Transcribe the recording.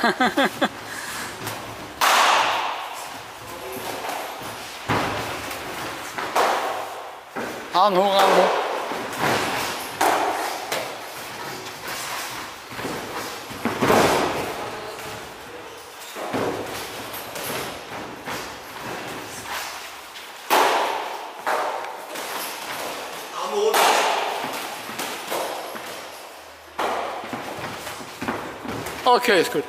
Han hoor, han hoor. Okay, it's good.